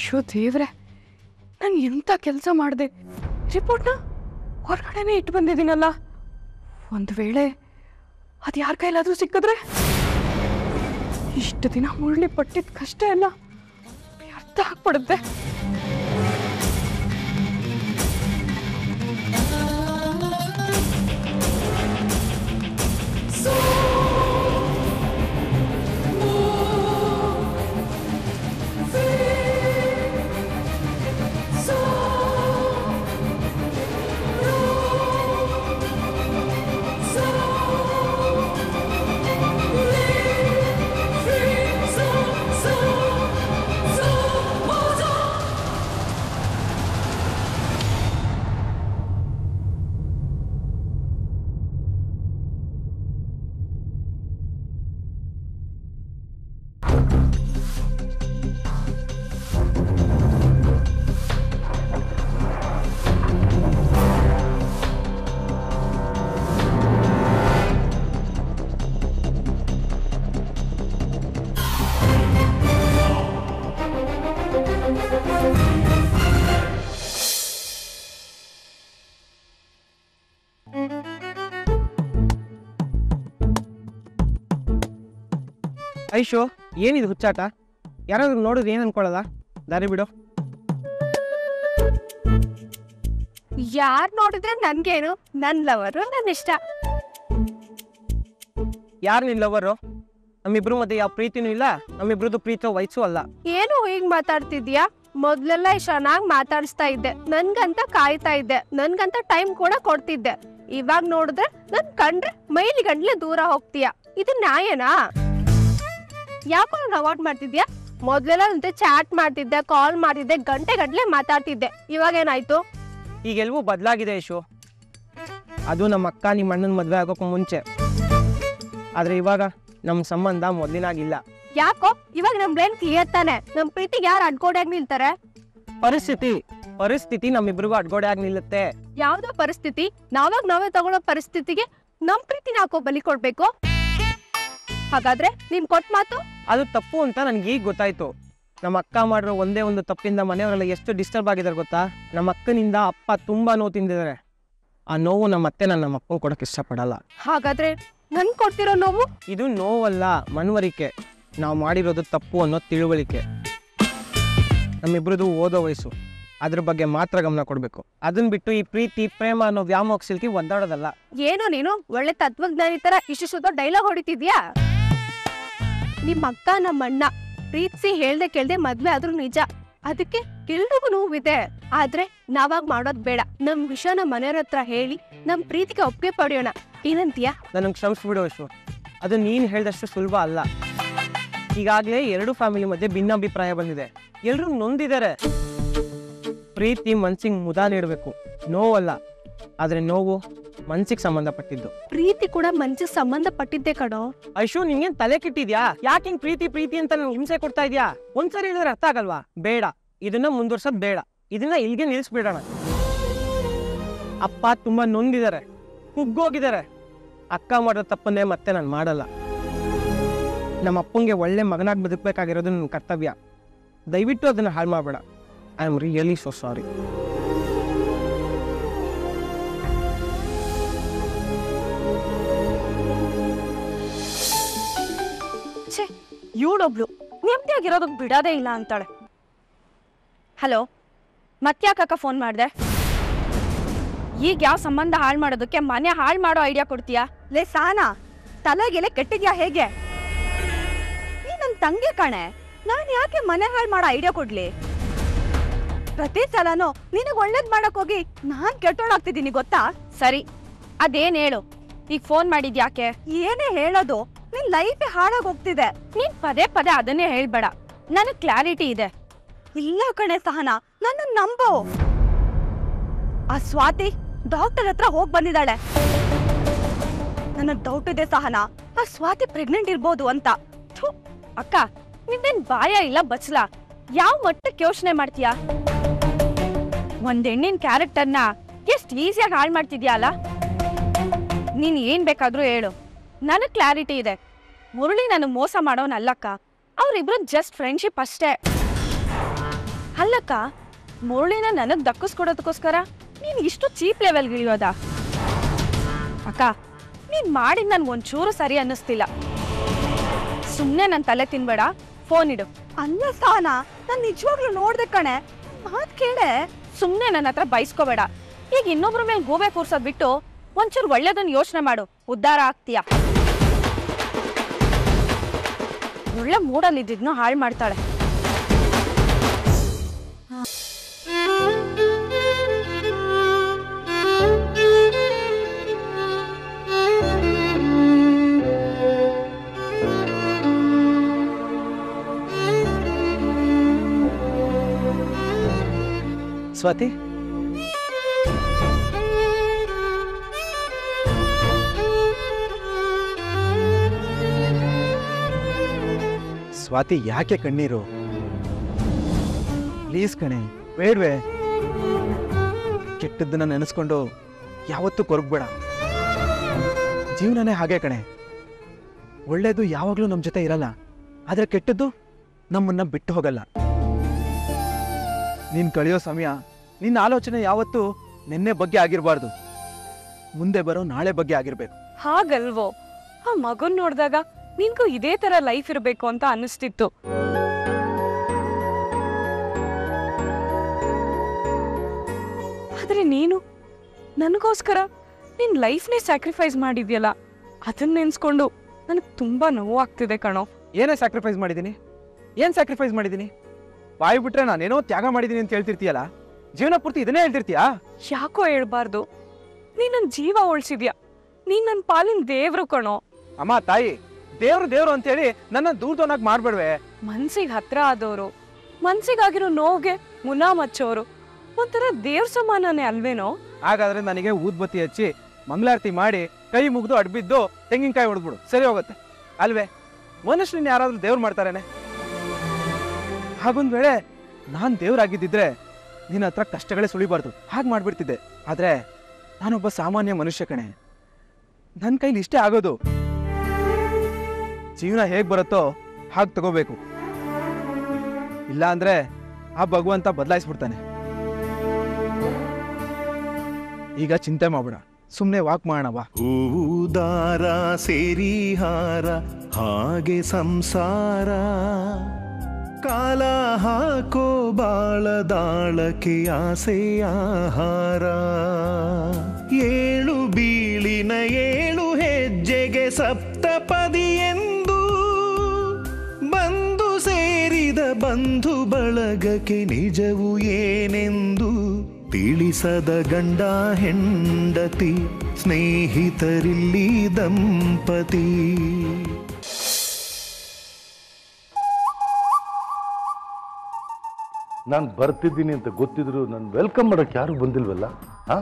ಅಯ್ಯೋ ದೇವ್ರೆ. ನಾನು ಎಂಥ ಕೆಲಸ ಮಾಡಿದೆ? ರಿಪೋರ್ಟ್ನ ಹೊರಗಡೆನೇ ಇಟ್ಟು ಬಂದಿದ್ದೀನಲ್ಲ. ಒಂದು ವೇಳೆ ಅದು ಯಾರ ಕೈಲಾದರೂ ಸಿಕ್ಕಿದ್ರೆ ಇಷ್ಟು ದಿನ ಮುರಳಿ ಪಟ್ಟಿದ ಕಷ್ಟ ಎಲ್ಲ ಅರ್ಥ ಆಗ್ಬಿಡುತ್ತೆ. ಐಶು ಏನಿದು ಹುಚ್ಚಾಟ? ಯಾರಾದ್ರೂ ನೋಡಿದ್ರೆ ಏನು ಅನ್ಕೊಳ್ಳಲ್ಲ ದಾರಿ ಬಿಡು. ಯಾರ್ ನೋಡಿದ್ರೆ ನನ್ಗೇನು? ನನ್ನ ಲವರು ನನ್ನ ಇಷ್ಟ. ಯಾರು ನಿನ್ ಲವರು? ನಮ್ಮಿಬ್ರು ಮತ್ತೆ ಯಾವ ಪ್ರೀತಿನೂ ಇಲ್ಲ ನಮ್ಮಿಬ್ರದ್ದು ಪ್ರೀತಿ ವಯಸ್ಸು ಅಲ್ಲ. ಏನು ಹೀಗ್ ಮಾತಾಡ್ತಿದ್ಯಾ? ಮೊದ್ಲೆಲ್ಲ ಚೆನ್ನಾಗ್ ಮಾತಾಡಿಸ್ತಾ ಇದ್ದೆ. ನನ್ಗಂತ ಕಾಯ್ತಾ ಇದ್ದೆ. ನನ್ಗಂತ ಟೈಮ್ ಕೂಡ ಕೊಡ್ತಿದ್ದೆ. ಇವಾಗ ನೋಡಿದ್ರೆ ನನ್ ಕಂಡ್ರೆ ಮೈಲಿ ಗಂಟ್ಲೆ ದೂರ ಹೋಗ್ತೀಯ? ಇದು ನ್ಯಾಯನಾ? ಯಾಕೋ ನಾನು ಅವಾಯ್ಡ್ ಮಾಡ್ತಿದ್ಯಾ? ಮೊದ್ಲೆಲ್ಲ ನಂತೆ ಚಾಟ್ ಮಾಡ್ತಿದ್ದೆ ಕಾಲ್ ಮಾಡ್ತಿದ್ದೆ ಗಂಟೆ ಗಂಟ್ಲೆ ಮಾತಾಡ್ತಿದ್ದೆ. ಇವಾಗ ಏನಾಯ್ತು? ಈಗೆಲ್ವೂ ಬದಲಾಗಿದೆ ಯಶು. ಅದು ನಮ್ಮ ಅಕ್ಕ ನಿಮ್ಮ ಅಣ್ಣನ ಮದುವೆ ಆಗೋಕೆ ಮುಂಚೆ. ಆದ್ರೆ ಇವಾಗ ನಮ್ಮ ಸಂಬಂಧ ಮೊದಲಿನಾಗಿಲ್ಲ. ಯಾಕೋ? ಇವಾಗ ನಮ್ ಬ್ರೈನ್ ಕ್ಲಿಯರ್ ತಾನೆ. ನಮ್ ಪ್ರೀತಿಗೆ ಯಾರು ಅಡ್ಕೋಡ್ಯಾಗ್ ನಿಲ್ತಾರೆ? ಪರಿಸ್ಥಿತಿ. ಪರಿಸ್ಥಿತಿ ನಮ್ಮಿಬ್ರಿಗೂ ಅಡ್ಗೋಡೆ ಆಗಿ ನಿಲ್ಲುತ್ತೆ. ಯಾವ್ದೋ ಪರಿಸ್ಥಿತಿ? ನಾವಾಗ ನಾವೇ ತಗೊಳ್ಳೋ ಪರಿಸ್ಥಿತಿಗೆ ನಮ್ ಪ್ರೀತಿನ ಹಾಕೋ ಬಲಿ ಕೊಡ್ಬೇಕು? ಹಾಗಾದ್ರೆ ನಿಮ್ ಕೊಟ್ ಮಾತು? ಅದು ತಪ್ಪು ಅಂತ ನನಗೆ ಈಗ ಗೊತ್ತಾಯ್ತು. ನಮ್ಮ ಅಕ್ಕ ಮಾಡಿರೋ ಒಂದೇ ಒಂದು ತಪ್ಪಿಂದ ಮನೆಯವರೆಲ್ಲ ಎಷ್ಟು ಡಿಸ್ಟರ್ಬ್ ಆಗಿದ್ದಾರೆ ಗೊತ್ತಾ? ನಮ್ಮ ಅಕ್ಕನಿಂದ ಅಪ್ಪ ತುಂಬಾ ನೋವು ತಿಂದಿದ್ದಾರೆ. ಆ ನೋವು ನಮ್ಮ ಅತ್ತೆ ನಾನು ನಮ್ಮ ಕೊಡಕ್ ಕೊಡೋಕೆ ಇಷ್ಟಪಡಲ್ಲ. ಹಾಗಾದ್ರೆ ನನ್ ಕೊಡ್ತಿರೋ ನೋವು? ಇದು ನೋವಲ್ಲ ಮನವರಿಕೆ. ನಾವು ಮಾಡಿರೋದು ತಪ್ಪು ಅನ್ನೋ ತಿಳುವಳಿಕೆ. ನಮ್ಮಿಬ್ರದ್ದು ಓದೋ ವಯಸ್ಸು. ಅದ್ರ ಬಗ್ಗೆ ಮಾತ್ರ ಗಮನ ಕೊಡಬೇಕು. ಅದನ್ನ ಬಿಟ್ಟು ಈ ಪ್ರೀತಿ ಪ್ರೇಮ ಅನ್ನೋ ವ್ಯಾಮೋಹ ಸಿಲ್ಕಿ ಒದ್ದಾಡೋದಲ್ಲ. ಏನೋ ನೀನು ಒಳ್ಳೆ ತತ್ವಜ್ಞಾನಿ ತರ ಇಷ್ಟು ಡೈಲಾಗ್ ಹೊಡಿತಿದ್ಯಾ? ನಿಮ್ ಅಕ್ಕ ನಮ್ಮ ಅಣ್ಣ, ಪ್ರೀತಿಸಿ ಹೇಳ್ದೆ ಕೇಳ್ದೆ ಮದ್ವೆ ಆದ್ರೂ ನಿಜ. ಅದಕ್ಕೆ ಎಲ್ರಿಗೂ ನೋವಿದೆ. ಆದ್ರೆ ನಾವಾಗ ಮಾಡೋದ್ ಬೇಡ. ನಮ್ ವಿಷಯನ ಮನೆಯವ್ರ ಹತ್ರ ಹೇಳಿ, ನಮ್ ಪ್ರೀತಿಗೆ ಒಪ್ಪಿಗೆ ಪಡೆಯೋಣ. ಏನಂತೀಯ? ನನಗೆ ಕ್ಷಮಿಸ್ಬಿಡು ಅಶ್ವ ಅದು ನೀನು ಹೇಳ್ದಷ್ಟು ಸುಲಭ ಅಲ್ಲ. ಈಗಾಗಲೇ ಎರಡು ಫ್ಯಾಮಿಲಿ ಮಧ್ಯೆ ಭಿನ್ನಾಭಿಪ್ರಾಯ ಬಂದಿದೆ. ಎಲ್ಲರೂ ನೊಂದಿದ್ದಾರೆ ಪ್ರೀತಿ ಮನ್ಸಿಗೆ ಮುದ ನೀಡಬೇಕು. ನೋವಲ್ಲ. ಆದರೆ ನೋವು ಮನ್ಸಿಗೆ ಸಂಬಂಧಪಟ್ಟಿದ್ದು. ಪ್ರೀತಿ ಕೂಡ ಮನ್ಸಿಗೆ ಸಂಬಂಧಪಟ್ಟಿದ್ದೆ ಕಣೋ. ಅಶು ನಿನ್ಗೇನ್ ತಲೆ ಕೆಟ್ಟಿದ್ಯಾ? ಯಾಕೆ ಹಿಂಗ್ ಪ್ರೀತಿ ಪ್ರೀತಿ ಅಂತ ನನ್ಗೆ ಹಿಂಸೆ ಕೊಡ್ತಾ ಇದ್ಯಾ? ಒಂದ್ಸರಿ ಹೇಳಿದ್ರೆ ಅರ್ಥ ಆಗಲ್ವಾ? ಬೇಡ. ಇದನ್ನ ಮುಂದುವರ್ಸೋದ್ ಬೇಡ. ಇದನ್ನ ಇಲ್ಲಿಗೆ ನಿಲ್ಸ್ಬಿಡೋಣ. ಅಪ್ಪ ತುಂಬಾ ನೊಂದಿದ್ದಾರೆ ಕುಗ್ಗೋಗಿದ್ದಾರೆ ಅಕ್ಕ ಮಾಡೋ ತಪ್ಪನ್ನೇ ಮತ್ತೆ ನಾನು ಮಾಡಲ್ಲ. ನಮ್ಮ ಅಪ್ಪಂಗೆ ಒಳ್ಳೆ ಮಗನಾಗಿ ಬದುಕಬೇಕಾಗಿರೋದು ನನ್ನ ಕರ್ತವ್ಯ. ದಯವಿಟ್ಟು ಅದನ್ನ ಹಾಳು ಮಾಡಬೇಡ I am really so sorry. ಇವಳೊಬ್ಳು ನೆಮ್ಮದಿಯಾಗಿರೋದಕ್ಕೆ ಬಿಡೋದೇ ಇಲ್ಲ ಅಂತಾಳೆ. ಹಲೋ ಮತ್ತಾಕ ಫೋನ್ ಮಾಡಿದೆ? ಈಗ ಯಾವ ಸಂಬಂಧ ಹಾಳು ಮಾಡೋದಕ್ಕೆ ಮನೆ ಹಾಳು ಮಾಡೋ ಐಡಿಯಾ ಕೊಡ್ತೀಯಾ? ಲೇ ಸಾನಾ ತಲೆಗೆಲೆ ಕೆಟ್ಟಿದ್ಯಾ ಹೇಗೆ? ನೀ ನನ್ನ ತಂಗಿ ಕಣೆ ನಾನು ಯಾಕೆ ಮನೆ ಹಾಳು ಮಾಡೋ ಐಡಿಯಾ ಕೊಡ್ಲಿ? ಪ್ರತಿ ಸಲನೂ ನಿನಗೆ ಒಳ್ಳೇದ್ ಮಾಡಕ್ ಹೋಗಿ ನಾನ್ ಕೆಟ್ಟೋಳಾಗ್ತಿದ್ದೀನಿ ಗೊತ್ತಾ? ಸರಿ ಅದೇನ್ ಹೇಳು? ಈಗ ಫೋನ್ ಮಾಡಿದ್ಯಾಕೆ? ಏನೇ ಹೇಳೋದು ನಿನ್ ಲೈಫ್ ಹಾಳಾಗ್ ಹೋಗ್ತಿದೆ. ನೀನ್ ಪದೇ ಪದೇ ಅದನ್ನೇ ಹೇಳ್ಬೇಡ. ನನಗ್ ಕ್ಲಾರಿಟಿ ಇದೆ. ಇಲ್ಲ ಕಣೆ ಸಹನಾ ನನ್ನ ನಂಬೋ. ಆ ಸ್ವಾತಿ ಡಾಕ್ಟರ್ ಹತ್ರ ಹೋಗ್ ಬಂದಿದ್ದಾಳೆ. ನನ್ನ ಡೌಟ್ ಇದೆ ಸಹನಾ ಆ ಸ್ವಾತಿ ಪ್ರೆಗ್ನೆಂಟ್ ಇರ್ಬೋದು ಅಂತ. ಥು, ಅಕ್ಕ ನಿನ್ನೇನ್ ಬಾಯ ಇಲ್ಲ ಬಚ್ಲಾ. ಯಾವ ಮಟ್ಟಕ್ಕೆ ಯೋಚನೆ ಮಾಡ್ತೀಯಾ? ಒಂದ್ ಹೆಣ್ಣಿನ ಕ್ಯಾರೆಕ್ಟರ್ನ ಎಷ್ಟ್ ಈಸಿಯಾಗಿ ಹಾಳು ಮಾಡ್ತಿದ್ಯಾ ಅಲ್ಲ? ನೀನ್ ಏನ್ ಬೇಕಾದ್ರೂ ಹೇಳು. ನನಗ್ ಕ್ಲಾರಿಟಿ ಇದೆ. ಮುರಳಿ ನಾನು ಮೋಸ ಮಾಡೋನಲ್ಲಕ್ಕ ಅವ್ರಿಬ್ರು ಜಸ್ಟ್ ಫ್ರೆಂಡ್ಶಿಪ್ ಅಷ್ಟೇ. ಅಲ್ಲಕ್ಕ ಮುರಳಿನ ನನಗ್ ದಕ್ಕಿಸ್ಕೊಡೋದಕ್ಕೋಸ್ಕರ ನೀನ್ ಇಷ್ಟು ಚೀಪ್ ಲೆವೆಲ್ಗೆ ಗಿಳಿಯೋದ ಅಕ್ಕ ನೀನ್ ಮಾಡಿದ್ ನನ್ಗೆ ಒಂಚೂರು ಸರಿ ಅನ್ನಿಸ್ತಿಲ್ಲ. ಸುಮ್ಮನೆ ನನ್ನ ತಲೆ ತಿನ್ಬೇಡ ಫೋನ್ ಇಡು. ಅಲ್ಲ ಸ್ಥಾನ ನಾನು ನಿಜವಾಗ್ಲೂ ನೋಡ್ದೆ ಕಣೆ. ಮಾತ್ ಕೇಳೆ. ಸುಮ್ಮನೆ ನನ್ನ ಹತ್ರ ಬೈಸ್ಕೋಬೇಡ. ಈಗ ಇನ್ನೊಬ್ರ ಮೇಲೆ ಗೋಬೆ ಕೂರ್ಸೋದ್ ಬಿಟ್ಟು ಒಂಚೂರು ಒಳ್ಳೇದನ್ನ ಯೋಚನೆ ಮಾಡು. ಉದ್ಧಾರ ಆಗ್ತೀಯ. ಒಳ್ಳೆ ಮೂಡಲ್ಲಿ ಇದ್ದಿದ್ನು ಹಾಳು ಮಾಡ್ತಾಳೆ. ಸ್ವಾತಿ? ಸ್ವಾತಿ ಯಾಕೆ ಕಣ್ಣೀರು? ಪ್ಲೀಸ್ ಕಣೆ, ಬೇಡ್ವೆ. ಕೆಟ್ಟದ್ದನ್ನ ನೆನೆಸ್ಕೊಂಡು ಯಾವತ್ತೂ ಕೊರಗಬೇಡ. ಜೀವನನೇ ಹಾಗೆ ಕಣೆ. ಒಳ್ಳೇದು ಯಾವಾಗಲೂ ನಮ್ಮ ಜೊತೆ ಇರಲ್ಲ. ಆದರೆ ಕೆಟ್ಟದ್ದು ನಮ್ಮನ್ನ ಬಿಟ್ಟು ಹೋಗಲ್ಲ. ನೀನು ಕಳೆಯೋ ಸಮಯ, ನಿನ್ನ ಆಲೋಚನೆ ಯಾವತ್ತೂ ನಿನ್ನೆ ಬಗ್ಗೆ ಆಗಿರಬಾರ್ದು. ಮುಂದೆ ಬರೋ ನಾಳೆ ಬಗ್ಗೆ ಆಗಿರ್ಬೇಕು. ಹಾಗಲ್ವೋ? ಆ ಮಗನ್ ನೋಡಿದಾಗ ನಿನ್ಗೂ ಇದೇ ತರ ಲೈಫ್ ಇರಬೇಕು ಅಂತ ಅನ್ನಿಸ್ತಿತ್ತು. ಆದ್ರೆ ನೀನು ನನಗೋಸ್ಕರ ನಿನ್ ಲೈಫ್ನೇ ಸ್ಯಾಕ್ರಿಫೈಸ್ ಮಾಡಿದ್ಯಲ್ಲ ಅದನ್ನ ನೆನ್ಸ್ಕೊಂಡು ನನಗೆ ತುಂಬಾ ನೋವಾಗ್ತಿದೆ ಕಣೋ. ಏನೇ ಸ್ಯಾಕ್ರಿಫೈಸ್ ಮಾಡಿದ್ದೀನಿ ಏನು ಸ್ಯಾಕ್ರಿಫೈಸ್ ಮಾಡಿದ್ದೀನಿ ಬಾಯಿ ಬಿಟ್ರೆ ನಾನೇನೋ ತ್ಯಾಗ ಮಾಡಿದ್ದೀನಿ ಅಂತ ಹೇಳ್ತಿರ್ತೀಯಲ್ಲ? ಜೀವನ ಪೂರ್ತಿ ಇದನ್ನೇ ಹೇಳ್ತಿರ್ತೀಯಾ? ಯಾಕೋ ಹೇಳ್ಬಾರ್ದು. ನೀನ್ ನನ್ನ ಜೀವ ಉಳಿಸಿದ್ಯಾ? ನೀನ್ ನನ್ನ ಪಾಲಿನ ದೇವ್ರು ಕಣೋ. ಅಮ್ಮ ತಾಯಿ ದೇವ್ರು ದೇವ್ರು ಅಂತೇಳಿ ನನ್ನ ದೂರದವನಾಗಿ ಮಾಡ್ಬೇಡ್ವೆ. ಮನ್ಸಿಗೆ ಹತ್ರ ಆದವರು ಮನ್ಸಿಗಾಗಿರೋ ನೋವ್ಗೆ ಮುನಾ ಮಚ್ಚೋರು ಒಂಥರ ದೇವ್ರ ಸಮಾನನೇ ಅಲ್ವೇನೋ? ಹಾಗಾದ್ರೆ ನನಗೆ ಊದ್ಬತ್ತಿ ಹಚ್ಚಿ ಮಂಗಳಾರತಿ ಮಾಡಿ ಕೈ ಮುಗಿದು ಅಡ್ಬಿದ್ದು ತೆಂಗಿನಕಾಯಿ ಹೊಡೆದ್ಬಿಡು. ಸರಿ ಹೋಗುತ್ತೆ. ಅಲ್ವೇ? ಮನುಷ್ಯನ ಯಾರಾದ್ರೂ ದೇವ್ರು ಮಾಡ್ತಾರೇನೆ? ಹಾಗೊಂದ್ ವೇಳೆ ನಾನ್ ದೇವ್ರಾಗಿದ್ದಿದ್ರೆ ನಿನ್ನ ಹತ್ರ ಕಷ್ಟಗಳೇ ಸುಳಿಬಾರ್ದು. ಹಾಗೆ ಮಾಡ್ಬಿಡ್ತಿದ್ದೆ. ಆದ್ರೆ ನಾನೊಬ್ಬ ಸಾಮಾನ್ಯ ಮನುಷ್ಯ ಕಣೆ. ನನ್ನ ಕೈಲಿ ಇಷ್ಟೇ ಆಗೋದು. ಜೀವನ ಹೇಗ್ ಬರುತ್ತೋ ಹಾಗೆ ತಗೋಬೇಕು. ಇಲ್ಲ ಅಂದ್ರೆ ಆ ಭಗವಂತ ಬದಲಾಯಿಸ್ಬಿಡ್ತಾನೆ. ಈಗ ಚಿಂತೆ ಮಾಡ್ಬೇಡ. ಸುಮ್ಮನೆ ವಾಕ್ ಮಾಡೋಣ ಹೂದಾರ ಸೇರಿ ಹಾರ ಹಾಗೆ ಸಂಸಾರ. ಕಾಲ ಹಾಕೋ ಬಾಳದಾಳಕ್ಕೆ ಆಸೆ ಆಹಾರ. ಏಳು ಬೀಳಿನ ಏಳು ಹೆಜ್ಜೆಗೆ ಸಪ್ತಪದಿ ಸೇರಿದ ಬಂಧು ಬಳಗಕ್ಕೆ ನಿಜವು ಏನೆಂದು ತಿಳಿಸದ ಗಂಡ ಹೆಂಡತಿ ಸ್ನೇಹಿತರಿಲ್ಲಿ ದಂಪತಿ. ನಾನು ಬರ್ತಿದ್ದೀನಿ ಅಂತ ಗೊತ್ತಿದ್ರು ನಾನು ವೆಲ್ಕಮ್ ಮಾಡೋಕ್ಕೆ ಯಾರು ಬಂದಿಲ್ವಲ್ಲ? ಹಾ?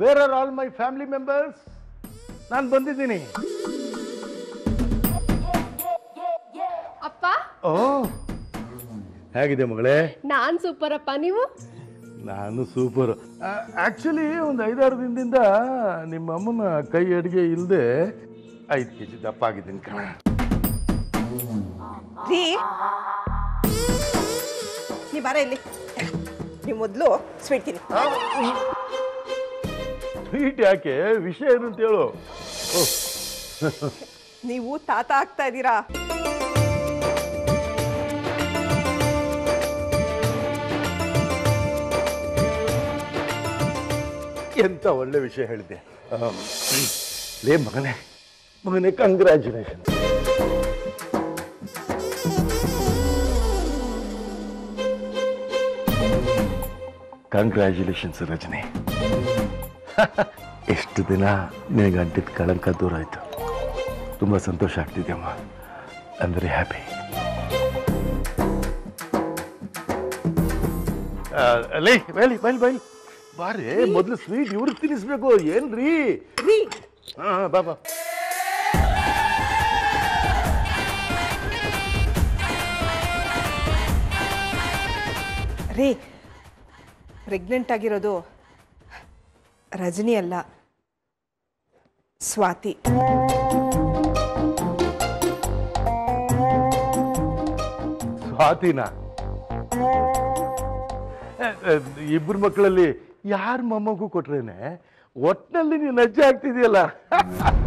Where are all my family members ನಾನು ಬಂದಿದ್ದೀನಿ. ಅಪ್ಪ? ಓ ಹೇಗಿದೆ ಮಗಳೇ? ನಾನ್ ಸೂಪರ್ ಅಪ್ಪ ನೀವು? ನಾನು ಸೂಪರ್. ಆಕ್ಚುಲಿ ಒಂದು ಐದಾರು ದಿನದಿಂದ ನಿಮ್ಮ ಅಮ್ಮನ ಕೈ ಅಡಿಗೆ ಇಲ್ಲದೆ ಐದು ಕೆ ಜಿ ದಪ್ಪ ಆಗಿದ್ದೀನಿ ಕಣ. ರೀ ನೀ ಬರ ಇಲ್ಲಿ. ನೀವು ಮೊದಲು ಸ್ವೀಟ್ ತಿನ್ನಿ. ಸ್ವೀಟ್ ಯಾಕೆ? ವಿಷಯ ಏನು ಅಂತ ಹೇಳು. ನೀವು ತಾತ ಆಗ್ತಾ ಇದ್ದೀರಾ? ಎಂತ ಒಳ್ಳೆ ವಿಷಯ ಹೇಳಿದೆ ಲೇ ಮಗನೇ ಮಗನೇ ಕಂಗ್ರ್ಯಾಚುಲೇಷನ್ ಕಂಗ್ರ್ಯಾಚುಲೇಷನ್ಸ್ ರಜನಿ. ಎಷ್ಟು ದಿನ ನಿನಗೆ ಅಂಟಿದ ಕಳಂಕ ದೂರ ಆಯಿತು? ತುಂಬ ಸಂತೋಷ ಆಗ್ತಿದೆಯಮ್ಮ ಅಂದರೆ ಹ್ಯಾಪಿ ಲೇ, ಬೈಲಿ, ಬೈಲ್, ಬೈಲಿ. ಬಾರೆ ಮೊದಲು ಸ್ವೀಟ್ ಇವ್ರಿಗೆ ತಿನ್ನಿಸ್ಬೇಕು. ಏನ್ರಿ? ರೀ. ಹಾ ಬಾ ಬಾ. ರೀ ಪ್ರೆಗ್ನೆಂಟ್ ಆಗಿರೋದು ರಜನಿ ಅಲ್ಲ ಸ್ವಾತಿ. ಸ್ವಾತಿನ? ಇಬ್ಬರು ಮಕ್ಕಳಲ್ಲಿ ಯಾರ ಮೊಮ್ಮಗೂ ಕೊಟ್ರೇನೆ? ಒಟ್ನಲ್ಲಿ ನೀನು ಅಜ್ಜಿ ಆಗ್ತಿದೆಯಲ್ಲ?